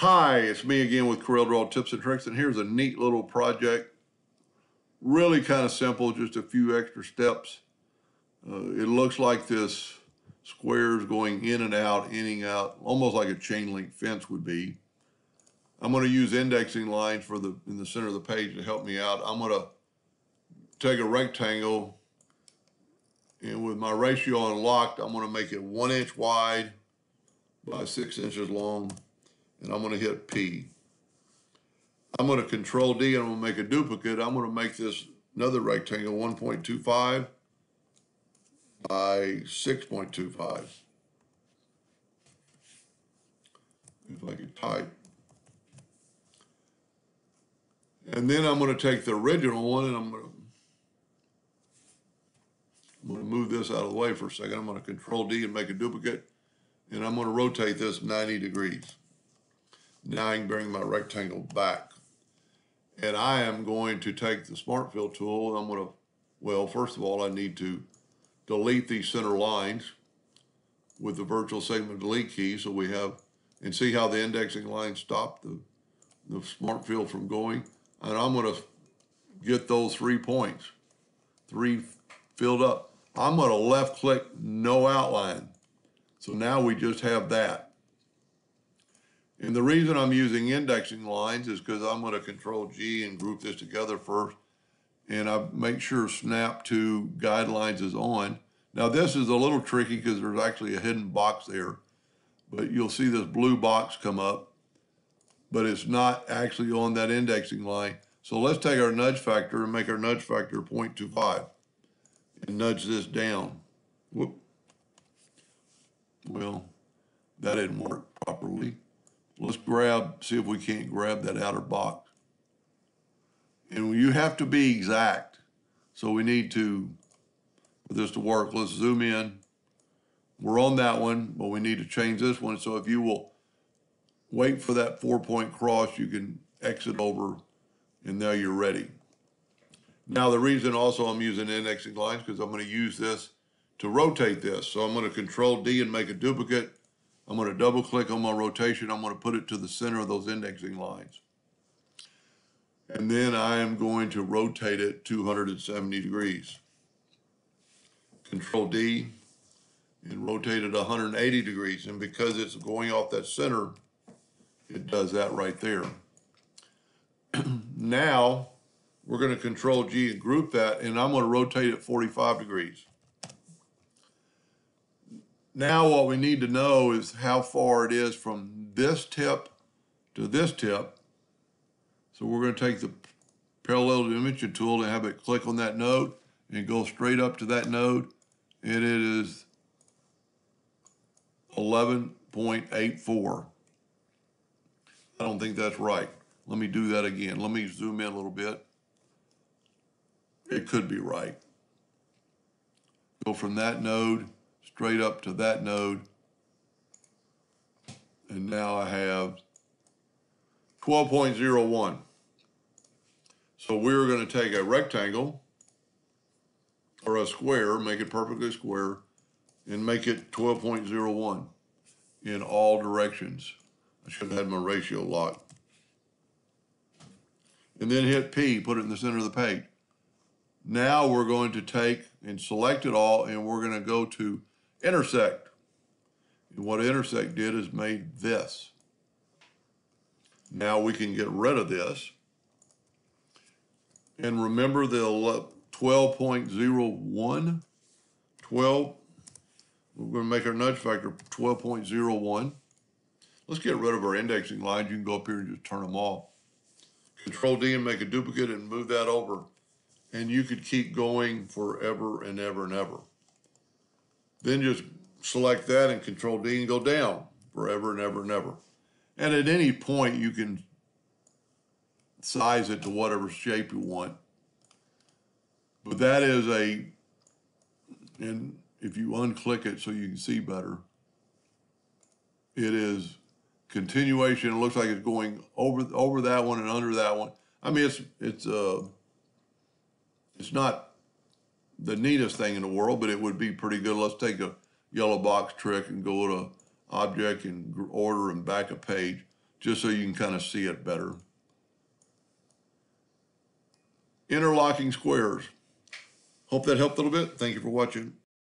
Hi, it's me again with Corel Draw Tips and Tricks, and here's a neat little project. Really kind of simple, just a few extra steps. Uh, it looks like this squares going in and out, inning out, almost like a chain link fence would be. I'm going to use indexing lines for the in the center of the page to help me out. I'm going to take a rectangle and with my ratio unlocked, I'm going to make it one inch wide by six inches long and I'm going to hit P. I'm going to control D and I'm going to make a duplicate. I'm going to make this another rectangle 1.25 by 6.25. If I can type. And then I'm going to take the original one and I'm going to I'm going to move this out of the way for a second. I'm going to control D and make a duplicate and I'm going to rotate this 90 degrees. Now I can bring my rectangle back. And I am going to take the Smart Fill tool I'm going to, well, first of all, I need to delete these center lines with the virtual segment delete key so we have, and see how the indexing line stopped the, the Smart Fill from going. And I'm going to get those three points, three filled up. I'm going to left click no outline. So now we just have that. And the reason I'm using indexing lines is because I'm going to control G and group this together first. And I make sure snap to guidelines is on. Now this is a little tricky because there's actually a hidden box there. But you'll see this blue box come up, but it's not actually on that indexing line. So let's take our nudge factor and make our nudge factor 0.25 and nudge this down. Whoop. Well, that didn't work properly. Let's grab, see if we can't grab that outer box. And you have to be exact. So we need to, for this to work, let's zoom in. We're on that one, but we need to change this one. So if you will wait for that four point cross, you can exit over and now you're ready. Now the reason also I'm using indexing lines because I'm going to use this to rotate this. So I'm going to control D and make a duplicate I'm going to double click on my rotation. I'm going to put it to the center of those indexing lines. And then I am going to rotate it 270 degrees. Control D and rotate it 180 degrees. And because it's going off that center, it does that right there. now, we're going to control G and group that, and I'm going to rotate it 45 degrees. Now what we need to know is how far it is from this tip to this tip. So we're going to take the parallel dimension tool and have it click on that node and go straight up to that node. And it is 11.84. I don't think that's right. Let me do that again. Let me zoom in a little bit. It could be right. Go from that node straight up to that node. And now I have 12.01. So we're going to take a rectangle or a square, make it perfectly square, and make it 12.01 in all directions. I should have had my ratio locked. And then hit P, put it in the center of the page. Now we're going to take and select it all, and we're going to go to intersect. And what intersect did is made this. Now we can get rid of this. And remember the 12.01, 12, we're going to make our nudge factor 12.01. Let's get rid of our indexing lines. You can go up here and just turn them off. Control D and make a duplicate and move that over. And you could keep going forever and ever and ever. Then just select that and control D and go down forever and ever and ever. And at any point you can size it to whatever shape you want. But that is a, and if you unclick it so you can see better, it is continuation. It looks like it's going over over that one and under that one. I mean, it's it's uh, it's not the neatest thing in the world, but it would be pretty good. Let's take a yellow box trick and go to object and order and back a page just so you can kind of see it better. Interlocking squares. Hope that helped a little bit. Thank you for watching.